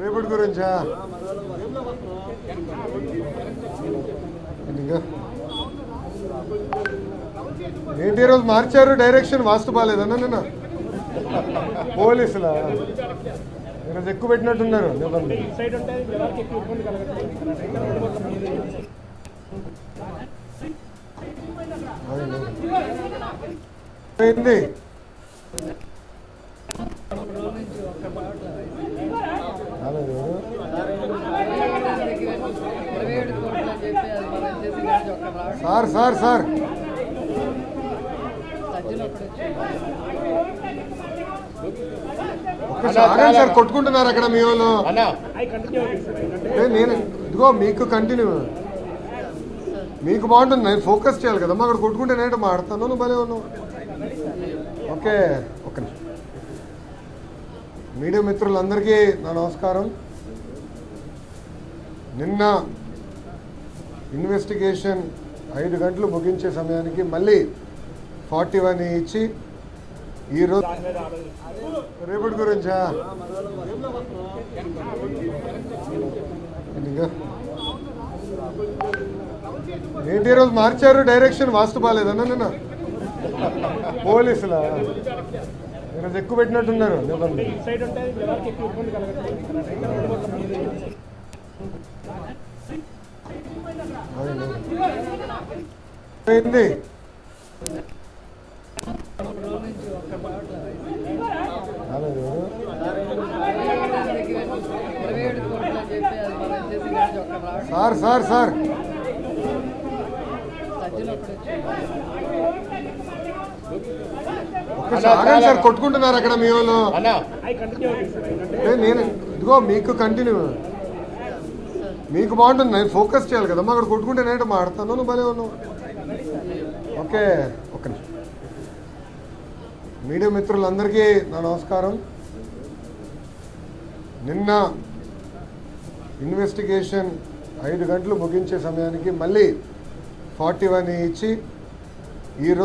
రేపటి గురించా? ఏంటి ఈరోజు మార్చారు? డైరెక్షన్ వాస్తు బాగాలేదన్నా నిన్న పోలీసులా? ఈరోజు ఎక్కువ పెట్టినట్టున్నారు. అయింది. Sir sir sir. ఒక్కసారి సార్ కొట్టుకుంటున్నారు అక్కడ మీ వాళ్ళు. నేను ఇదిగో మీకు కంటిన్యూ మీకు బాగుంటుంది నేను ఫోకస్ చేయాలి కదమ్మా అక్కడ కొట్టుకుంటే నేను మాడతాను నువ్వు భలే ఉన్నావు. ఓకే ఒక్క నిమిషం. మీడియా మిత్రులందరికీ నా నమస్కారం. నిన్న ఇన్వెస్టిగేషన్ ఐదు గంటలు ముగించే సమయానికి మళ్ళీ ఫార్టీ వన్ ఇచ్చి ఈరోజు రేపటి గురించా? ఏంటి ఈరోజు మార్చారు? డైరెక్షన్ వాస్తు బాగాలేదన్నా నిన్న. పోలీసులా? ఈరోజు ఎక్కువ పెట్టినట్టున్నారు నిబంధనలు ఇబ్బంది రాలేదు. Sir sir sir. ఆగండి సార్ కొట్టుకుంటున్నారు అక్కడ మీ వాళ్ళు. నేను ఇదిగో మీకు కంటిన్యూ మీకు బాగుంటుంది నేను ఫోకస్ చేయాలి కదమ్మా అక్కడ కొట్టుకుంటే నేను మాడతాను నువ్వు భలే ఉన్నావు. ఓకే నిమిషం. మీడియా మిత్రులందరికీ నా నమస్కారం. నిన్న ఇన్వెస్టిగేషన్ ఐదు గంటలు ముగించే సమయానికి మళ్ళీ ఫార్టీ వన్ ఇచ్చి ఈరోజు